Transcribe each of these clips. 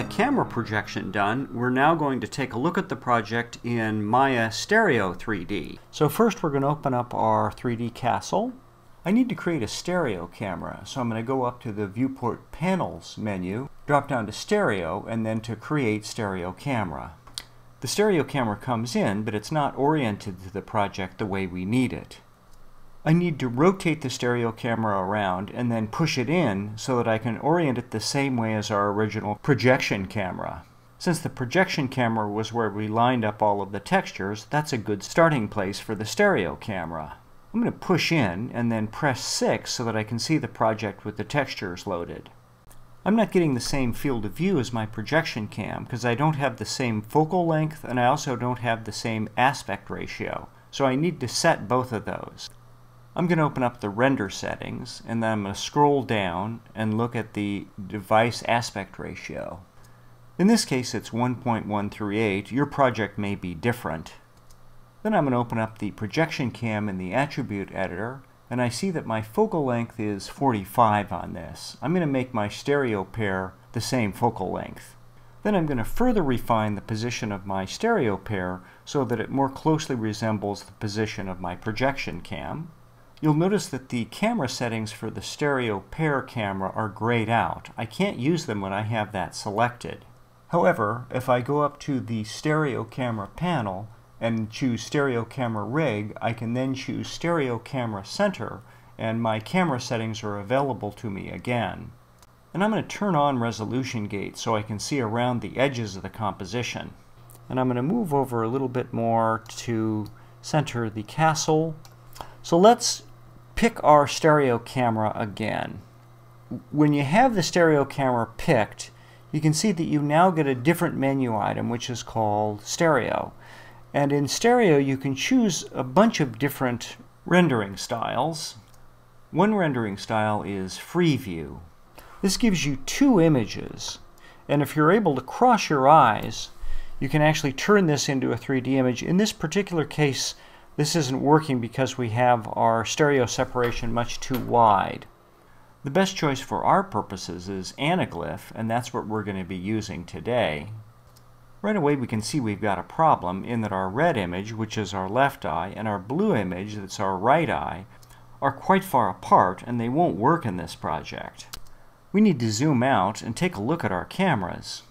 Maya camera projection done, we're now going to take a look at the project in Maya Stereo 3D. So first we're going to open up our 3D castle. I need to create a stereo camera, so I'm going to go up to the Viewport Panels menu, drop down to Stereo, and then to Create Stereo Camera. The stereo camera comes in, but it's not oriented to the project the way we need it. I need to rotate the stereo camera around and then push it in so that I can orient it the same way as our original projection camera. Since the projection camera was where we lined up all of the textures, that's a good starting place for the stereo camera. I'm going to push in and then press 6 so that I can see the project with the textures loaded. I'm not getting the same field of view as my projection cam because I don't have the same focal length and I also don't have the same aspect ratio. So I need to set both of those. I'm going to open up the render settings and then I'm going to scroll down and look at the device aspect ratio. In this case it's 1.138. Your project may be different. Then I'm going to open up the projection cam in the attribute editor and I see that my focal length is 45 on this. I'm going to make my stereo pair the same focal length. Then I'm going to further refine the position of my stereo pair so that it more closely resembles the position of my projection cam. You'll notice that the camera settings for the stereo pair camera are grayed out. I can't use them when I have that selected. However, if I go up to the stereo camera panel and choose stereo camera rig, I can then choose stereo camera center and my camera settings are available to me again. And I'm going to turn on resolution gate so I can see around the edges of the composition. And I'm going to move over a little bit more to center the castle. So let's pick our stereo camera again. When you have the stereo camera picked, you can see that you now get a different menu item which is called stereo. And in stereo you can choose a bunch of different rendering styles. One rendering style is free view. This gives you two images and if you're able to cross your eyes you can actually turn this into a 3D image. In this particular case this isn't working because we have our stereo separation much too wide. The best choice for our purposes is anaglyph, and that's what we're going to be using today. Right away we can see we've got a problem in that our red image, which is our left eye, and our blue image, that's our right eye, are quite far apart and they won't work in this project. We need to zoom out and take a look at our cameras.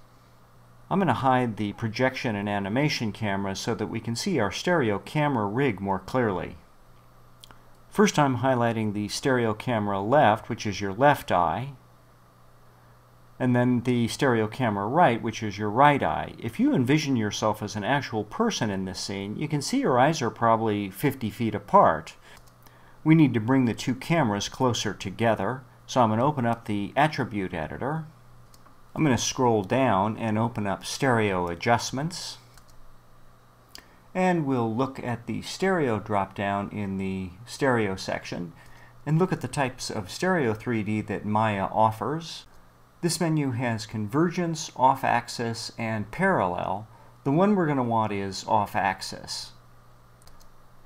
I'm going to hide the projection and animation cameras so that we can see our stereo camera rig more clearly. First I'm highlighting the stereo camera left, which is your left eye, and then the stereo camera right, which is your right eye. If you envision yourself as an actual person in this scene, you can see your eyes are probably 50 feet apart. We need to bring the two cameras closer together, so I'm going to open up the attribute editor. I'm going to scroll down and open up Stereo Adjustments. And we'll look at the stereo drop-down in the stereo section and look at the types of stereo 3D that Maya offers. This menu has convergence, off-axis, and parallel. The one we're going to want is off-axis.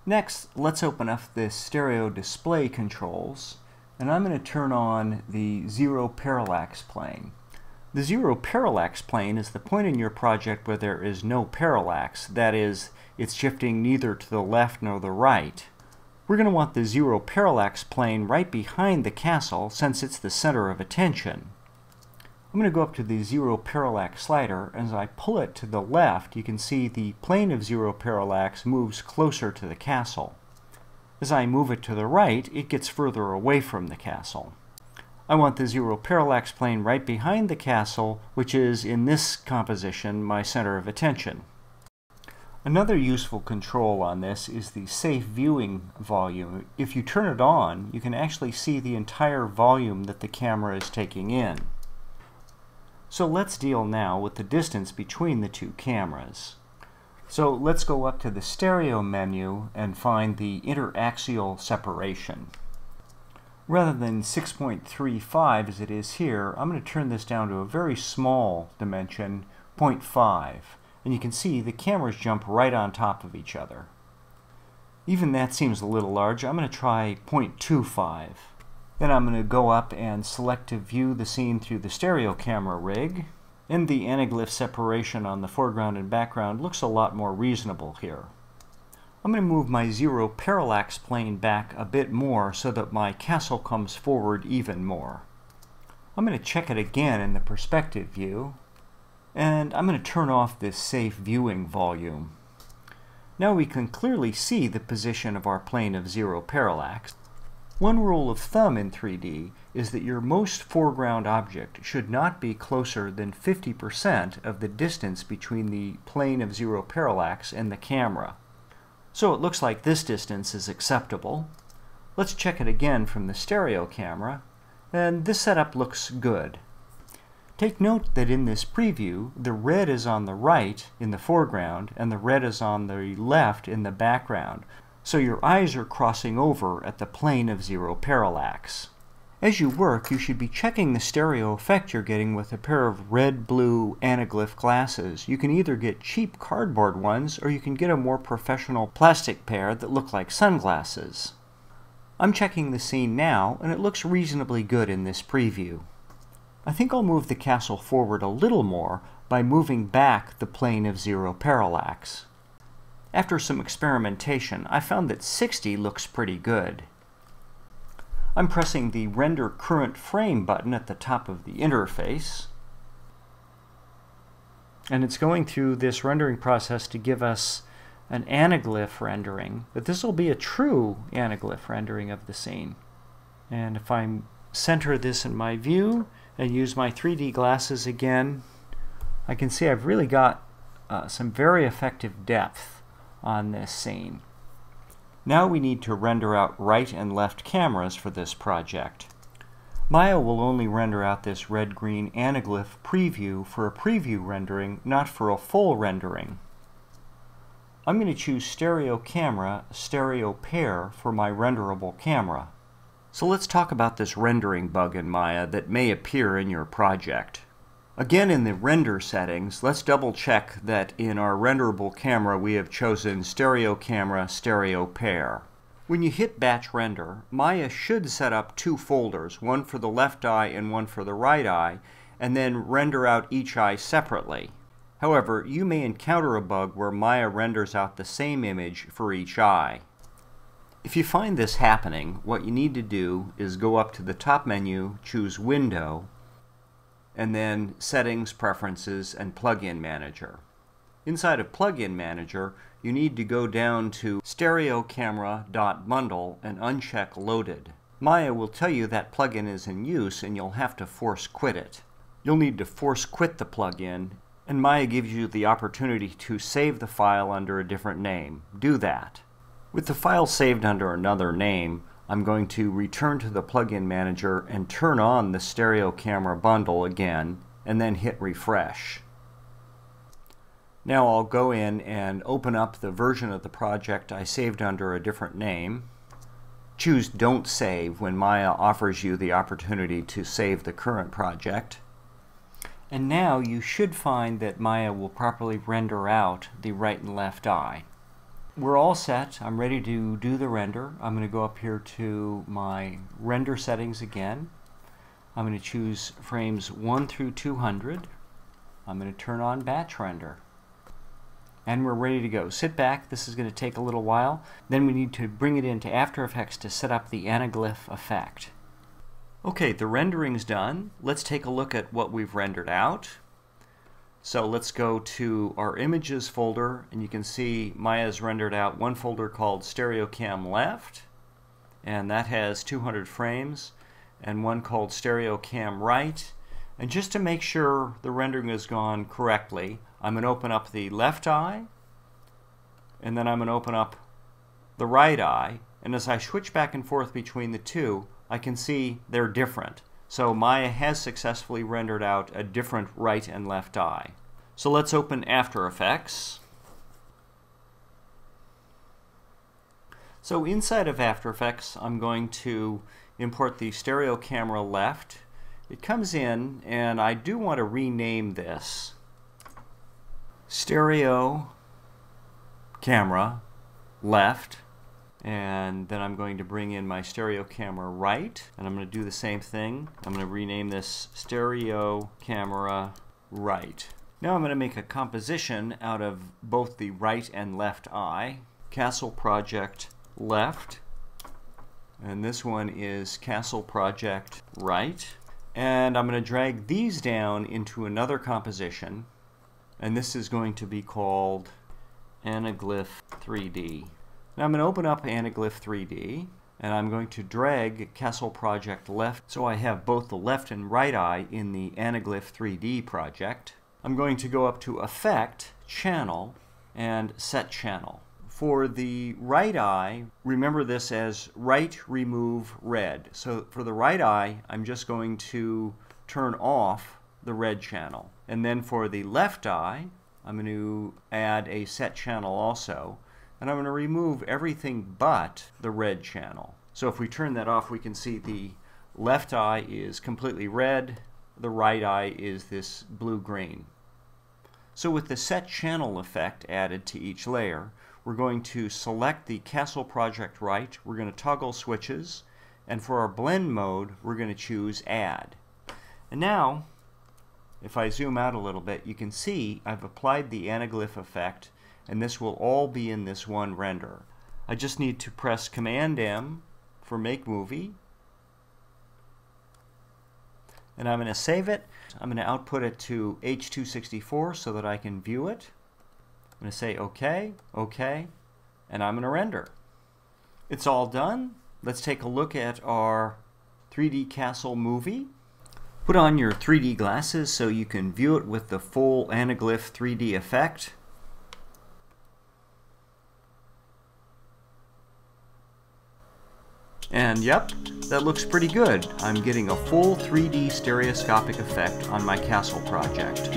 Next, let's open up the stereo display controls, and I'm going to turn on the zero parallax plane. The zero parallax plane is the point in your project where there is no parallax, that is, it's shifting neither to the left nor the right. We're going to want the zero parallax plane right behind the castle since it's the center of attention. I'm going to go up to the zero parallax slider as I pull it to the left you can see the plane of zero parallax moves closer to the castle. As I move it to the right it gets further away from the castle. I want the zero parallax plane right behind the castle, which is, in this composition, my center of attention. Another useful control on this is the safe viewing volume. If you turn it on, you can actually see the entire volume that the camera is taking in. So let's deal now with the distance between the two cameras. So let's go up to the stereo menu and find the interaxial separation. Rather than 6.35 as it is here, I'm going to turn this down to a very small dimension, 0.5. And you can see the cameras jump right on top of each other. Even that seems a little large. I'm going to try 0.25. Then I'm going to go up and select to view the scene through the stereo camera rig. And the anaglyph separation on the foreground and background looks a lot more reasonable here. I'm going to move my zero parallax plane back a bit more so that my castle comes forward even more. I'm going to check it again in the perspective view, and I'm going to turn off this safe viewing volume. Now we can clearly see the position of our plane of zero parallax. One rule of thumb in 3D is that your most foreground object should not be closer than 50% of the distance between the plane of zero parallax and the camera. So it looks like this distance is acceptable. Let's check it again from the stereo camera, and this setup looks good. Take note that in this preview, the red is on the right in the foreground, and the red is on the left in the background, so your eyes are crossing over at the plane of zero parallax. As you work, you should be checking the stereo effect you're getting with a pair of red-blue anaglyph glasses. You can either get cheap cardboard ones, or you can get a more professional plastic pair that look like sunglasses. I'm checking the scene now, and it looks reasonably good in this preview. I think I'll move the castle forward a little more by moving back the plane of zero parallax. After some experimentation, I found that 60 looks pretty good. I'm pressing the Render Current Frame button at the top of the interface. And it's going through this rendering process to give us an anaglyph rendering, but this will be a true anaglyph rendering of the scene. And if I center this in my view and use my 3D glasses again, I can see I've really got uh, some very effective depth on this scene. Now we need to render out right and left cameras for this project. Maya will only render out this red-green anaglyph preview for a preview rendering, not for a full rendering. I'm going to choose stereo camera, stereo pair for my renderable camera. So let's talk about this rendering bug in Maya that may appear in your project. Again, in the render settings, let's double check that in our renderable camera we have chosen stereo camera, stereo pair. When you hit batch render, Maya should set up two folders, one for the left eye and one for the right eye, and then render out each eye separately. However, you may encounter a bug where Maya renders out the same image for each eye. If you find this happening, what you need to do is go up to the top menu, choose Window, and then Settings, Preferences, and Plugin Manager. Inside of Plugin Manager, you need to go down to stereocamera.bundle and uncheck Loaded. Maya will tell you that plugin is in use and you'll have to force quit it. You'll need to force quit the plugin and Maya gives you the opportunity to save the file under a different name. Do that. With the file saved under another name, I'm going to return to the plugin manager and turn on the stereo camera bundle again and then hit refresh. Now I'll go in and open up the version of the project I saved under a different name. Choose Don't Save when Maya offers you the opportunity to save the current project. And now you should find that Maya will properly render out the right and left eye we're all set. I'm ready to do the render. I'm going to go up here to my render settings again. I'm going to choose frames 1 through 200. I'm going to turn on batch render. And we're ready to go. Sit back. This is going to take a little while. Then we need to bring it into After Effects to set up the anaglyph effect. Okay, the rendering's done. Let's take a look at what we've rendered out. So let's go to our images folder and you can see Maya's rendered out one folder called StereoCam Left and that has 200 frames and one called StereoCam Right and just to make sure the rendering has gone correctly I'm going to open up the left eye and then I'm going to open up the right eye and as I switch back and forth between the two I can see they're different. So Maya has successfully rendered out a different right and left eye. So let's open After Effects. So inside of After Effects, I'm going to import the stereo camera left. It comes in, and I do want to rename this stereo camera left and then I'm going to bring in my stereo camera right and I'm going to do the same thing I'm going to rename this stereo camera right. Now I'm going to make a composition out of both the right and left eye. Castle Project left. And this one is Castle Project right. And I'm going to drag these down into another composition. And this is going to be called Anaglyph 3D. Now I'm going to open up Anaglyph 3D and I'm going to drag Castle Project left so I have both the left and right eye in the Anaglyph 3D project. I'm going to go up to Effect, Channel, and Set Channel. For the right eye, remember this as right remove red. So for the right eye, I'm just going to turn off the red channel. And then for the left eye, I'm going to add a set channel also. And I'm going to remove everything but the red channel. So if we turn that off, we can see the left eye is completely red, the right eye is this blue-green. So with the set channel effect added to each layer, we're going to select the Castle Project right, we're going to toggle switches, and for our blend mode, we're going to choose Add. And now, if I zoom out a little bit, you can see I've applied the anaglyph effect, and this will all be in this one render. I just need to press Command M for Make Movie, and I'm going to save it. I'm going to output it to H264 so that I can view it. I'm going to say OK, OK, and I'm going to render. It's all done. Let's take a look at our 3D Castle movie. Put on your 3D glasses so you can view it with the full anaglyph 3D effect. And yep, that looks pretty good. I'm getting a full 3D stereoscopic effect on my castle project.